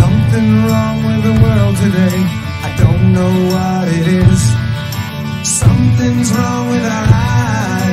something wrong with the world today. I don't know what it is. Something's wrong with our eyes.